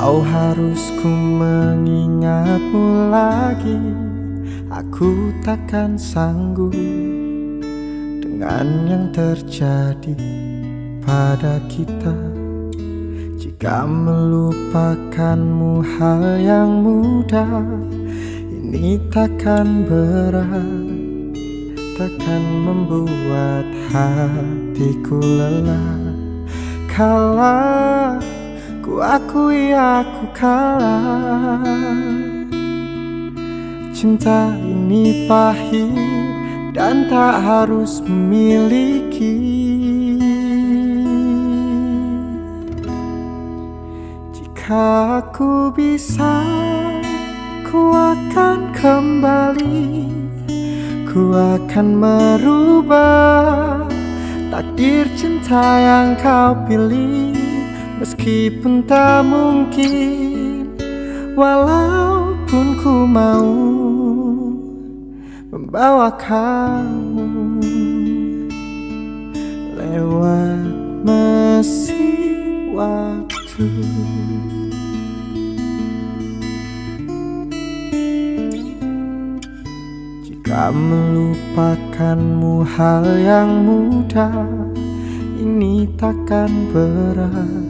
Walau harus ku mengingatmu lagi. Aku takkan sanggup Dengan yang terjadi pada kita. Jika melupakanmu hal yang mudah Ini takkan berat. Takkan membuat hatiku lelah. Kalah Ku akui aku kalah. Cinta ini pahit dan tak harus memiliki. Jika aku bisa Ku akan kembali. Ku akan merubah Takdir cinta yang kau pilih Meskipun tak mungkin Walaupun ku mau Membawa kamu Lewat mesin waktu. Jika melupakanmu hal yang mudah Ini takkan berat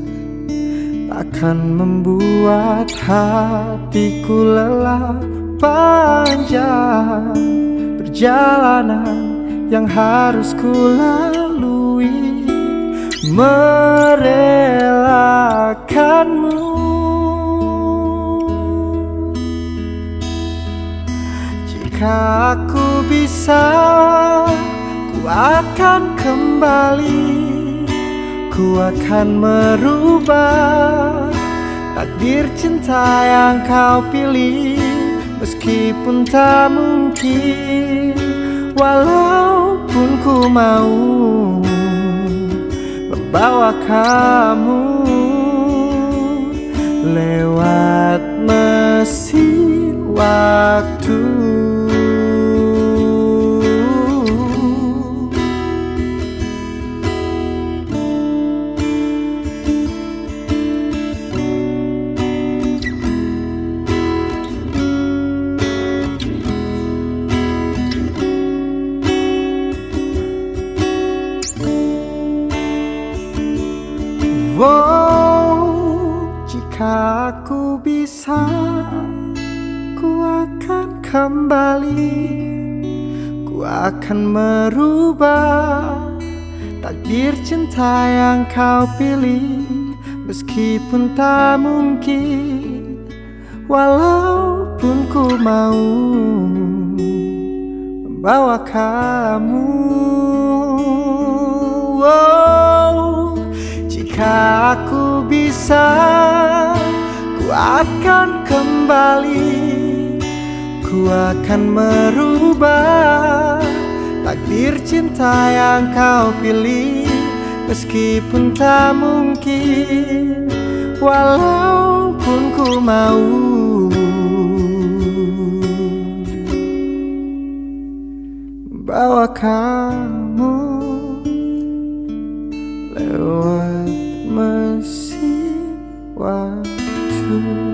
akan membuat hatiku lelah panjang perjalanan yang harus ku lalui. Merelakanmu. Jika aku bisa ku akan kembali Ku akan merubah takdir cinta yang kau pilih Meskipun tak mungkin. Walaupun ku mau Membawa kamu Lewat mesin waktu Wow, jika aku bisa, ku akan kembali, ku akan merubah takdir cinta yang kau pilih, meskipun tak mungkin, walaupun ku mau membawa kamu. Wow, akan kembali Ku akan merubah Takdir cinta yang kau pilih. Meskipun tak mungkin Walaupun ku mau. Bawa kamu lewat mesin waktu you.